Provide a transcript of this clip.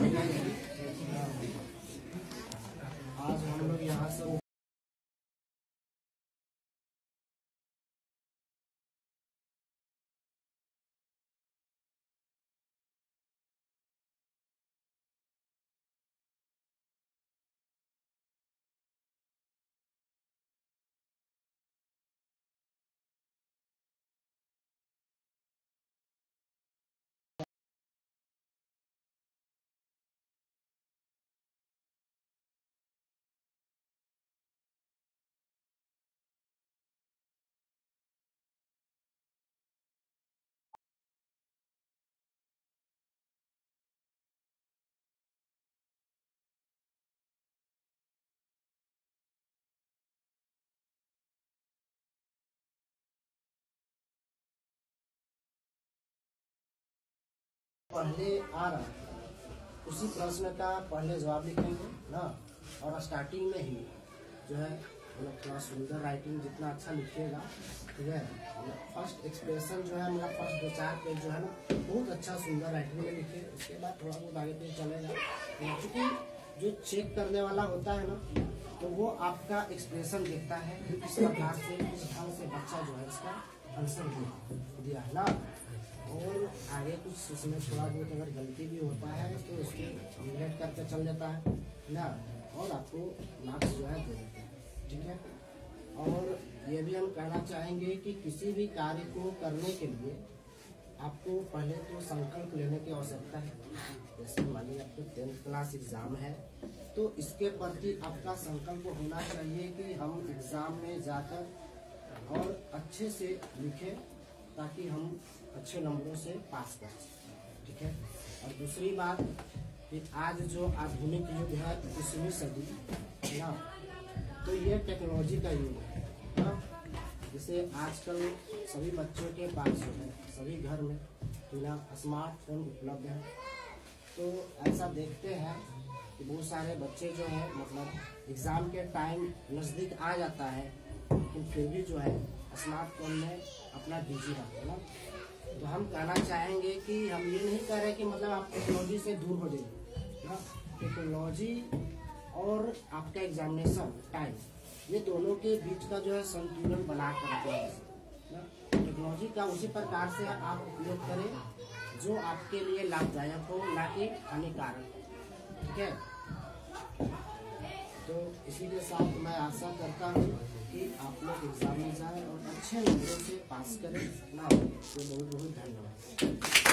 me. पहले आ रहा है। उसी प्रश्न का पहले जवाब लिखेंगे, ना? और स्टार्टिंग में ही जो है मतलब थोड़ा सुंदर राइटिंग जितना अच्छा लिखिएगा, ठीक है? फ़र्स्ट एक्सप्रेशन जो है मतलब फ़र्स्ट दो चार पेज जो है ना, बहुत अच्छा सुंदर राइटिंग में लिखे। उसके बाद थोड़ा बहुत आगे पेज चलेगा। क्योंकि जो चेक करने वाला होता है ना तो वो आपका एक्सप्रेशन देखता है, किस प्रकार से, किस ढंग से बच्चा जो है इसका आंसर दिया ना और आगे कुछ उसमें थोड़ा बहुत अगर गलती भी होता है तो उसको रिलेट करके चल जाता है ना और आपको मार्क्स जो है दे देते हैं ठीक है और ये भी हम कहना चाहेंगे कि किसी भी कार्य को करने के लिए आपको पहले तो संकल्प लेने की आवश्यकता है जैसे मानिए आपको टेंथ क्लास एग्ज़ाम है तो इसके प्रति आपका संकल्प होना चाहिए कि हम एग्ज़ाम में जाकर और अच्छे से लिखें ताकि हम अच्छे नंबरों से पास कर ठीक है? और दूसरी बात कि आज जो आधुनिक युग है, इक्कीसवीं सदी ना? तो ये टेक्नोलॉजी का युग है ना? जैसे आजकल सभी बच्चों के पास जो है, सभी घर में बिना स्मार्टफ़ोन उपलब्ध है। तो ऐसा देखते हैं कि बहुत सारे बच्चे जो हैं मतलब एग्ज़ाम के टाइम नज़दीक आ जाता है। भी जो है स्मार्टफ़ोन में अपना बिज़ी रहते हैं ना? तो हम कहना चाहेंगे कि हम ये नहीं कह रहे कि मतलब आप टेक्नोलॉजी से दूर हो जाइए ना? टेक्नोलॉजी और आपका एग्जामिनेशन टाइम ये दोनों के बीच का जो है संतुलन बना कर रखना है टेक्नोलॉजी का उसी प्रकार से आप उपयोग करें, जो आपके लिए लाभदायक हो, ना कि हानिकारक ठीक है? तो इसी के साथ मैं आशा करता हूँ कि आप लोग एग्ज़ाम में जाएँ और अच्छे नंबरों से पास करें, ना तो बहुत बहुत धन्यवाद।